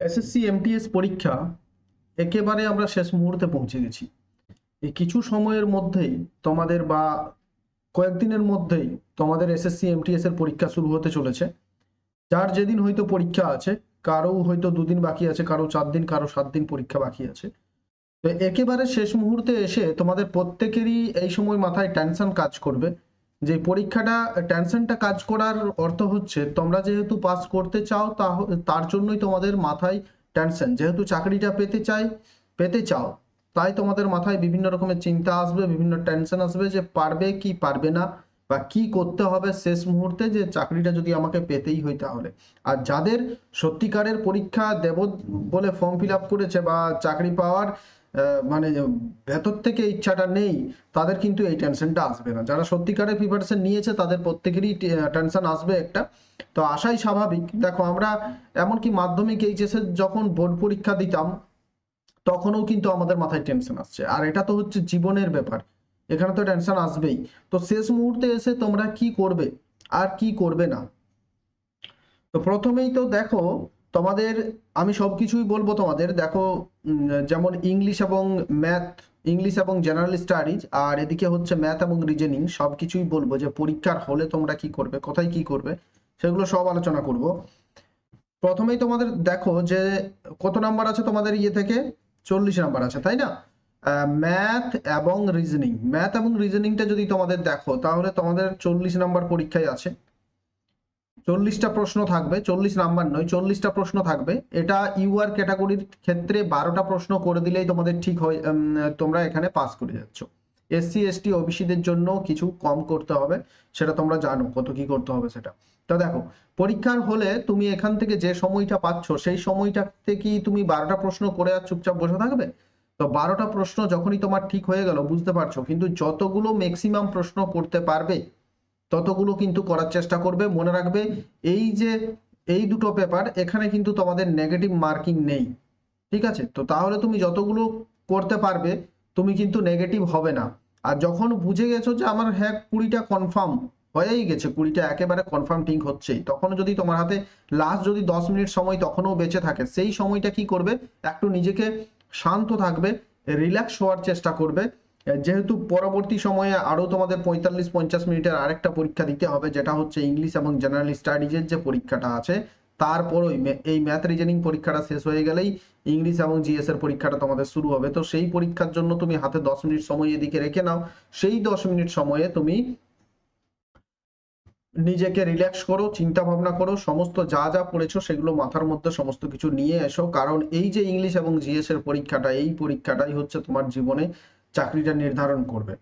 SSC MTS পরীক্ষা একেবারে আমরা শেষ মুহূর্তে পৌঁছে গেছি। এই কিছু সময়ের মধ্যেই তোমাদের বা কয়েকদিনের মধ্যেই তোমাদের এসএসসি এমটিএস এর পরীক্ষা শুরু হতে চলেছে। যার যেদিন হয়তো পরীক্ষা আছে, কারও হয়তো দুদিন বাকি আছে, কারও চার দিন, কারও সাত দিন পরীক্ষা বাকি আছে। তো একেবারে শেষ মুহূর্তে এসে তোমাদের প্রত্যেকেরই এই সময় মাথায় টেনশন কাজ করবে যে পরীক্ষাটা টেনশনটা কাজ করার অর্থ হচ্ছে, তোমরা যেহেতু পাস করতে চাও তার জন্যই তোমাদের মাথায় টেনশন যেহেতু চাকরিটা পেতে চাই, পেতে চাও, তাই তোমাদের মাথায় বিভিন্ন রকমের চিন্তা আসবে, বিভিন্ন টেনশন আসবে যে পারবে কি পারবে না, বা কি করতে হবে শেষ মুহূর্তে যে চাকরিটা যদি আমাকে পেতেই হয় তাহলে। আর যাদের সত্যিকারের পরীক্ষা দেব বলে ফর্ম ফিল আপ করেছে বা চাকরি পাওয়ার মানে ভেতর থেকে ইচ্ছাটা নেই, তাদের কিন্তু এই টেনশনটা আসবে না। যারা সত্যিকারের প্রিপারেশন নিয়েছে, তাদের প্রত্যেকেরই টেনশন আসবে একটা। তো আসাই স্বাভাবিক। দেখো, আমরা এমনকি মাধ্যমিক এইচএস এর যখন বোর্ড পরীক্ষা দিতাম, তখনও কিন্তু আমাদের মাথায় টেনশন আসছে। আর এটা তো হচ্ছে জীবনের ব্যাপার। এখানে তো টেনশন আসবেই। তো শেষ মুহূর্তে এসে তোমরা কি করবে? আর কি করবে না? তো প্রথমেই তো দেখো তোমাদের, আমি সব কিছুই বলব তোমাদের। দেখো যেমন ইংলিশ এবং ম্যাথ, ইংলিশ এবং জেনারেল স্টাডিজ, আর এদিকে হচ্ছে ম্যাথ এবং রিজনিং, সবকিছুই বলব যে পরীক্ষার হলে তোমরা কি করবে, কোথায় কি করবে, সেগুলো সব আলোচনা করব। প্রথমেই তোমাদের দেখো যে কত নাম্বার আছে তোমাদের ইয়ে থেকে? চল্লিশ নাম্বার আছে, তাই না? ম্যাথ এবং রিজনিং। ম্যাথ এবং রিজনিংটা যদি তোমাদের দেখো, তাহলে তোমাদের চল্লিশ নাম্বার পরীক্ষায় আছে। চল্লিশটা প্রশ্ন থাকবে, চল্লিশ নাম্বার নয়, চল্লিশটা প্রশ্ন থাকবে। এটা ইউআর ক্যাটাগরির ক্ষেত্রে বারোটা প্রশ্ন করে দিলেই তোমাদের ঠিক হয় তোমরা এখানে পাস করে যাচ্ছ। এসসি এসটি ওবিসিদের জন্য কিছু কম করতে হবে, সেটা তোমরা জানো কত কি করতে হবে সেটা। তো দেখো, পরীক্ষার হলে তুমি এখান থেকে যে সময়টা পাচ্ছ, সেই সময়টাতে কি তুমি বারোটা প্রশ্ন করে আর চুপচাপ বসে থাকবে? তো বারোটা প্রশ্ন যখনই তোমার ঠিক হয়ে গেল, বুঝতে পারছ। কিন্তু যতগুলো ম্যাক্সিমাম প্রশ্ন করতে পারবে ততগুলো কিন্তু করার চেষ্টা করবে, মনে রাখবে, এই যে, এই দুটো পেপার এখানে কিন্তু তোমাদের নেগেটিভ মার্কিং নেই, ঠিক আছে? তো তাহলে তুমি যতগুলো করতে পারবে, তুমি কিন্তু নেগেটিভ হবে না। আর যখন বুঝে গেছো যে আমার হ্যাঁ কুড়িটা কনফার্ম হয়েই গেছে, কুড়িটা একেবারে কনফার্ম ঠিক হচ্ছেই তখন যদি তোমার হাতে লাস্ট যদি দশ মিনিট সময় তখনও বেঁচে থাকে, সেই সময়টা কি করবে? একটু নিজেকে শান্ত থাকবে রিল্যাক্স হওয়ার চেষ্টা করবে যেহেতু পরবর্তী সময়ে আরও তোমাদের পঁয়তাল্লিশ, পঞ্চাশ মিনিটের আরেকটা পরীক্ষা দিতে হবে, যেটা হচ্ছে ইংলিশ এবং জেনারেল স্টাডিজের যে পরীক্ষাটা আছে তারপরই মে- এই ম্যাথ রিজনিং পরীক্ষাটা শেষ হয়ে গেলেই ইংলিশ এবং জিএস এর পরীক্ষাটা তোমাদের শুরু হবে। তো সেই পরীক্ষার জন্য তুমি হাতে দশ মিনিট সময় এদিকে রেখে নাও। সেই দশ মিনিট সময়ে তুমি নিজেকে রিল্যাক্স করো চিন্তা ভাবনা করো, সমস্ত যা যা পড়েছো সেগুলো মাথার মধ্যে সমস্ত কিছু নিয়ে এসো। কারণ এই যে ইংলিশ এবং জিএস এর পরীক্ষাটা, এই পরীক্ষাটাই হচ্ছে তোমার জীবনে চাকরিটা নির্ধারণ করবে।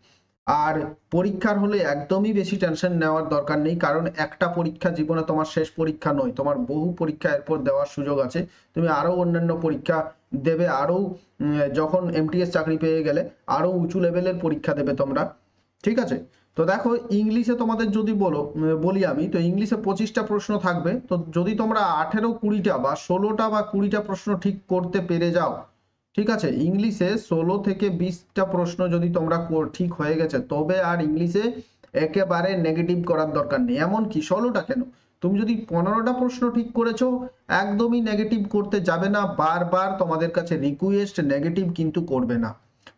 আর পরীক্ষার হলে একদমই বেশি টেনশন নেওয়ার দরকার নেই কারণ একটা পরীক্ষা জীবনে তোমার শেষ পরীক্ষা নয় তোমার বহু পরীক্ষা এরপর দেওয়ার সুযোগ আছে। তুমি আরও অন্যান্য পরীক্ষা দেবে আরও উম, যখন এমটিএস চাকরি পেয়ে গেলে আরও উঁচু লেভেলের পরীক্ষা দেবে তোমরা। ঠিক আছে? তো দেখো ইংলিশে তোমাদের যদি বলো বলি আমি তো ইংলিশে পঁচিশটা প্রশ্ন থাকবে। তো যদি তোমরা আঠেরো কুড়িটা বা ষোলোটা বা কুড়িটা প্রশ্ন ঠিক করতে পেরে যাও ঠিক আছে, ইংলিশে ষোলো থেকে বিশটা প্রশ্ন যদি তোমরা ঠিক হয়ে গেছে, তবে আর ইংলিশে একেবারে নেগেটিভ করার দরকার নেই। এমন কি? ষোলোটা কেন? তুমি যদি পনেরোটা প্রশ্ন ঠিক করেছ, একদমই নেগেটিভ করতে যাবে না, বারবার তোমাদের কাছে রিকোয়েস্ট নেগেটিভ কিন্তু করবে না।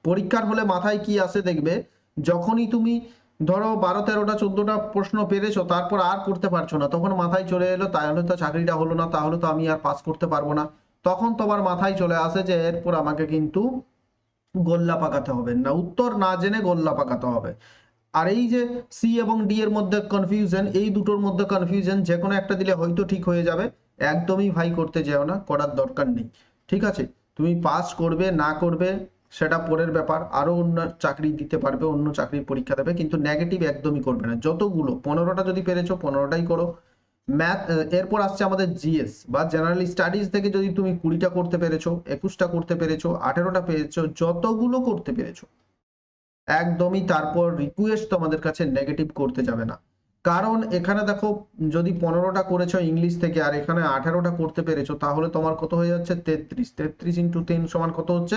পরীক্ষার হলে মাথায় কি আসে দেখবে? যখনই তুমি ধরো বারো, তেরোটা, চোদ্দটা প্রশ্ন পেরেছ, তারপর আর করতে পারছ না, তখন মাথায় চলে এলো, তাহলে তো চাকরিটা হলো না, তাহলে তো আমি আর পাস করতে পারব না। তখন তোমার মাথায় চলে আসে যে এরপর আমাকে কিন্তু গোল্লা পাকাতে হবে। না, উত্তর না জেনে গোল্লা পাকাতে হবে। আর এই যে সি এবং ডি এর মধ্যে কনফিউশন এই দুটোর মধ্যে কনফিউশন যে কোনো একটা দিলে হয়তো ঠিক হয়ে যাবে। একদমই ভাই করতে যেও না, করার দরকার নেই। ঠিক আছে? তুমি পাস করবে, না করবে, সেটা পরের ব্যাপার। আরও অন্য চাকরি দিতে পারবে, অন্য চাকরির পরীক্ষা দেবে, কিন্তু নেগেটিভ একদমই করবে না। যতগুলো, পনেরোটা যদি পেরেছ, পনেরোটাই করো। ম্যাথ এরপর আসছে আমাদের জিএস, বা জেনারেল স্টাডিজ থেকে যদি তুমি কুড়িটা করতে পেরেছ, একুশটা করতে পেরেছ, আঠেরোটা পেরেছ, যতগুলো করতে পেরেছ, একদমই তারপর রিকোয়েস্ট তোমাদের কাছে নেগেটিভ করতে যাবে না। কারণ এখানে দেখো, যদি পনেরোটা করেছ ইংলিশ থেকে আর এখানে আঠেরোটা করতে পেরেছ, তাহলে তোমার কত হয়ে যাচ্ছে? তেত্রিশ। তেত্রিশ ইন্টু তিন সমান কত হচ্ছে?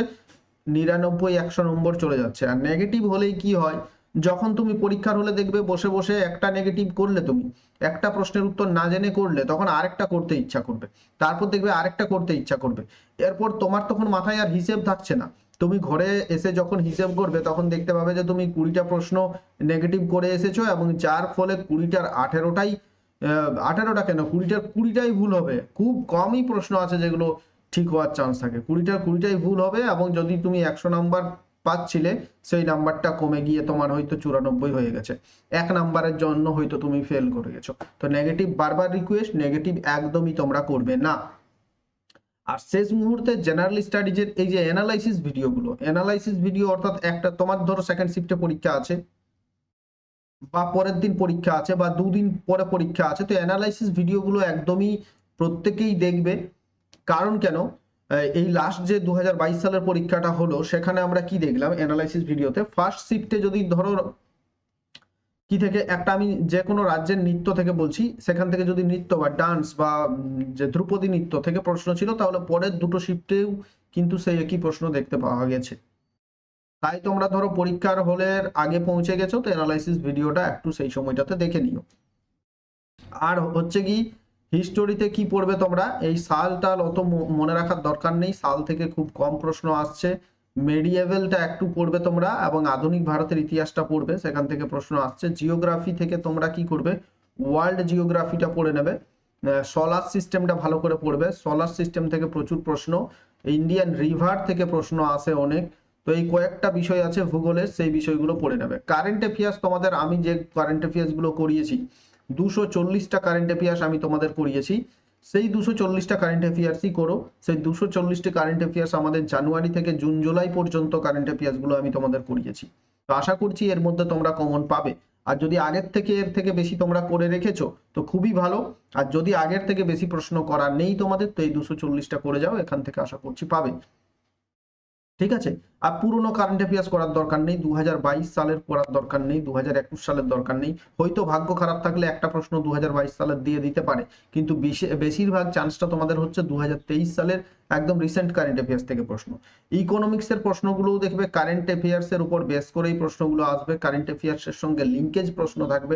নিরানব্বই, একশো নম্বর চলে যাচ্ছে। আর নেগেটিভ হলেই কি হয়? যখন তুমি পরীক্ষার হলে দেখবে বসে বসে একটা নেগেটিভ করলে তুমি, একটা প্রশ্নের উত্তর না জেনে করলে তখন আরেকটা করতে ইচ্ছা করবে, তারপর দেখবে আরেকটা করতে ইচ্ছা করবে, এরপর তোমার তখন মাথায় আর হিসেব থাকছে না, তুমি ঘরে এসে যখন হিসেব করবে তখন দেখতে পাবে যে তুমি কুড়িটা প্রশ্ন নেগেটিভ করে এসেছ এবং যার ফলে কুড়িটার আঠেরোটাই আঠেরোটা কেন, কুড়িটার কুড়িটাই ভুল হবে, খুব কমই প্রশ্ন আছে যেগুলো ঠিক হওয়ার চান্স থাকে, কুড়িটার কুড়িটাই ভুল হবে এবং যদি তুমি একশো নাম্বার পাচ্ছিলে, সেই নাম্বারটা কমে গিয়ে তোমার হয়তো চুরানব্বই হয়ে গেছে। এক নাম্বারের জন্য হয়তো তুমি ফেল করে গেছো। তো নেগেটিভ বারবার রিকোয়েস্ট নেগেটিভ একদমই তোমরা করবে না। আর শেষ মুহূর্তে জেনারেল স্টাডিজের এই যে অ্যানালাইসিস ভিডিওগুলো অ্যানালাইসিস ভিডিও অর্থাৎ একটা তোমার ধরো সেকেন্ড শিফটে পরীক্ষা আছে, বা পরের দিন পরীক্ষা আছে, বা দুদিন পরে পরীক্ষা আছে, তো অ্যানালাইসিস ভিডিওগুলো একদমই প্রত্যেকেই দেখবে। কারণ কেন? এই লাস্ট যে দু হাজার বাইশ সালের পরীক্ষাটা হলো, সেখানে আমরা কি দেখলাম অ্যানালাইসিস ভিডিওতে ফার্স্ট শিফটে যদি ধরো কি থেকে, একটা আমি যে কোনো রাজ্যের নৃত্য থেকে বলছি, সেখান থেকে যদি নৃত্য বা ডান্স বা যে ধ্রুপদী নৃত্য থেকে প্রশ্ন ছিল, তাহলে পরের দুটো শিফটেও কিন্তু সেই একই প্রশ্ন দেখতে পাওয়া গেছে। তাই তোমরা ধরো পরীক্ষার হলের আগে পৌঁছে গেছো, তো অ্যানালাইসিস ভিডিওটা একটু সেই সময়টাতে দেখে নিও। আর হচ্ছে কি হিস্টোরিতে কি পড়বে তোমরা? এই সাল টাল অত মনে রাখার দরকার নেই। সাল থেকে খুব কম প্রশ্ন আসছে। মেডিয়েভেলটা একটু পড়বে তোমরা এবং আধুনিক ভারতের ইতিহাসটা পড়বে। সেখান থেকে প্রশ্ন আসছে। জিওগ্রাফি থেকে তোমরা কি করবে? ওয়ার্ল্ড জিওগ্রাফিটা পড়ে নেবে। সোলার সিস্টেমটা ভালো করে পড়বে। সোলার সিস্টেম থেকে প্রচুর প্রশ্ন। ইন্ডিয়ান রিভার থেকে প্রশ্ন আসে অনেক। তো এই কয়েকটা বিষয় আছে ভূগোলের। সেই বিষয়গুলো পড়ে নেবে। কারেন্ট অ্যাফেয়ার্স তোমাদের আমি যে কারেন্ট অ্যাফেয়ার্সগুলো করিয়েছি দুশো চল্লিশটা কারেন্ট অ্যাফেয়ার্স আমি তোমাদের করিয়েছি। সেই দুশো চল্লিশটা কারেন্ট অ্যাফেয়ার্সই করো। সেই দুশো চল্লিশটি কারেন্ট অ্যাফেয়ার্স আমাদের জানুয়ারি থেকে জুন, জুলাই পর্যন্ত কারেন্ট অ্যাফেয়ার্সগুলো আমি তোমাদের করিয়েছি। তো আশা করছি এর মধ্যে তোমরা কমন পাবে। আর যদি আগের থেকে এর থেকে বেশি তোমরা করে রেখেছো, তো খুবই ভালো। আর যদি আগের থেকে বেশি প্রশ্ন করা নেই তোমাদের, তো এই দুশো চল্লিশটা করে যাও, এখান থেকে আশা করছি পাবে। ঠিক আছে? আর পুরনো কারেন্ট অ্যাফেয়ার্স করার দরকার নেই দু সালের করার দরকার নেই দু সালের দরকার নেই। হয়তো ভাগ্য খারাপ থাকলে একটা প্রশ্ন দু সালের দিয়ে দিতে পারে। কিন্তু বেশিরভাগ চান্সটা তোমাদের হচ্ছে দু সালের একদম রিসেন্ট কারেন্ট অ্যাফেয়ার্স থেকে প্রশ্ন। ইকোনমিক্সের প্রশ্নগুলোও দেখবে কারেন্ট অ্যাফেয়ার্সের উপর বেস করেই প্রশ্নগুলো আসবে কারেন্ট অ্যাফেয়ার্সের সঙ্গে লিঙ্কেজ প্রশ্ন থাকবে।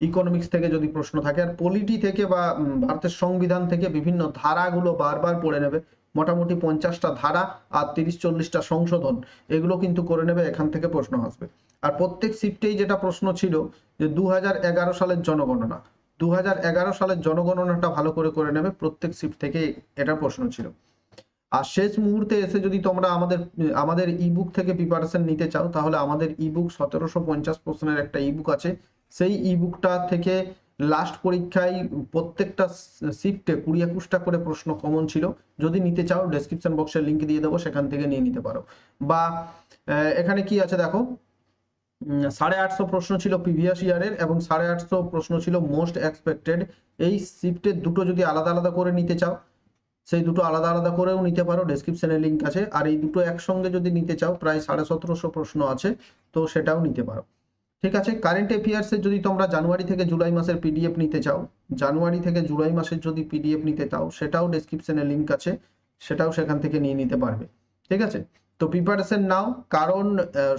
ইকোনমিক্স থেকে যদি প্রশ্ন থাকে, আর পলিটি থেকে বা ভারতের সংবিধান থেকে বিভিন্ন ধারাগুলো বারবার পড়ে নেবে। মোটামুটি পঞ্চাশটা ধারা আর তিরিশ চল্লিশটা সংশোধন। এগুলো কিন্তু করে নেবে, এখান থেকে প্রশ্ন আসবে। আর প্রত্যেক শিফটেই যেটা প্রশ্ন ছিল যে দু হাজার এগারো সালের জনগণনা দু হাজার এগারো সালের জনগণনাটা ভালো করে করে নেবে প্রত্যেক শিফট থেকে এটা প্রশ্ন ছিল। আর শেষ মুহূর্তে এসে যদি তোমরা আমাদের আমাদের ইবুক থেকে প্রিপারেশন নিতে চাও, তাহলে আমাদের ইবুক সতেরোশো পঞ্চাশ প্রশ্নের একটা ইবুক আছে। সেই ইবুকটা থেকে লাস্ট পরীক্ষায় প্রত্যেকটা শিফটে কুড়ি একুশটা করে প্রশ্ন কমন ছিল। যদি নিতে চাও ডেসক্রিপশন বক্সের লিঙ্ক দিয়ে দেবো, সেখান থেকে নিয়ে নিতে পারো। বা এখানে কি আছে দেখো? সাড়ে আটশো প্রশ্ন ছিল প্রিভিয়াস ইয়ারের এবং সাড়ে আটশো প্রশ্ন ছিল মোস্ট এক্সপেক্টেড এই শিফটের দুটো যদি আলাদা আলাদা করে নিতে চাও, সেই দুটো আলাদা আলাদা করেও নিতে পারো ডেসক্রিপশনে লিঙ্ক আছে। আর এই দুটো একসঙ্গে যদি নিতে চাও, প্রায় সাড়ে সতেরোশো প্রশ্ন আছে, তো সেটাও নিতে পারো। ঠিক আছে? কারেন্ট অ্যাফেয়ার্সের যদি তোমরা জানুয়ারি থেকে জুলাই মাসের পিডিএফ নিতে চাও, জানুয়ারি থেকে জুলাই মাসের যদি পিডিএফ নিতে চাও, সেটাও ডেসক্রিপশনে লিঙ্ক আছে, সেটাও সেখান থেকে নিয়ে নিতে পারবে। ঠিক আছে? তো প্রিপারেশন নাও, কারণ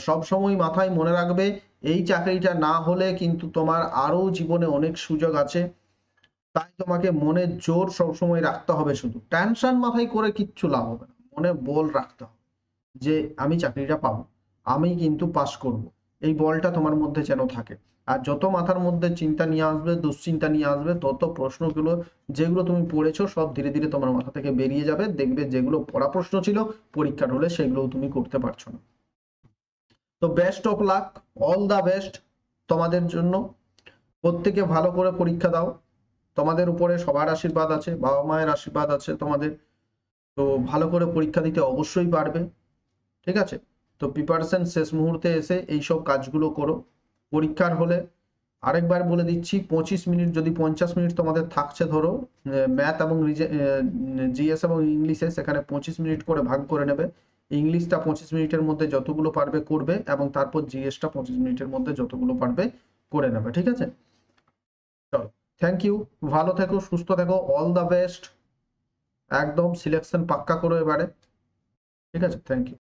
সব সময় মাথায় মনে রাখবে, এই চাকরিটা না হলে কিন্তু তোমার আরও জীবনে অনেক সুযোগ আছে। তাই তোমাকে মনে জোর সবসময় রাখতে হবে শুধু। টেনশন মাথায় করে কিচ্ছু লাভ হবে না। মনে বল রাখতে হবে যে, আমি চাকরিটা পাবো, আমি কিন্তু পাস করব। এই বলটা তোমার মধ্যে যেন থাকে। আর যত মাথার মধ্যে চিন্তা নিয়ে আসবে, দুশ্চিন্তা নিয়ে আসবে, তত প্রশ্নগুলো যেগুলো তুমি পড়েছো সব ধীরে ধীরে তোমার মাথা থেকে বেরিয়ে যাবে। দেখবে যেগুলো পড়া প্রশ্ন ছিল, পরীক্ষার হলে সেগুলোও তুমি করতে পারছ না। তো best of luck all the best তোমাদের জন্য। প্রত্যেকে ভালো করে পরীক্ষা দাও। তোমাদের উপরে সবার আশীর্বাদ আছে, বাবা মায়ের আশীর্বাদ আছে তোমাদের। তো ভালো করে পরীক্ষা দিতে অবশ্যই পারবে। ঠিক আছে? তো প্রিপারেশন শেষ মুহূর্তে এসে এই সব কাজগুলো করো। পরীক্ষার হলে আরেকবার বলে দিচ্ছি, পঁচিশ মিনিট যদি পঞ্চাশ মিনিট তোমাদের থাকছে ধরো ম্যাথ এবং জিএস এবং ইংলিশে সেখানে পঁচিশ মিনিট করে ভাগ করে নেবে। ইংলিশটা পঁচিশ মিনিটের মধ্যে যতগুলো পারবে করবে এবং তারপর জিএসটা পঁচিশ মিনিটের মধ্যে যতগুলো পারবে করে নেবে, ঠিক আছে? চলো থ্যাংক ইউ ভালো থেকো, সুস্থ থেকো অল দ্য বেস্ট একদম সিলেকশন পাক্কা করো এবারে, ঠিক আছে? Thank you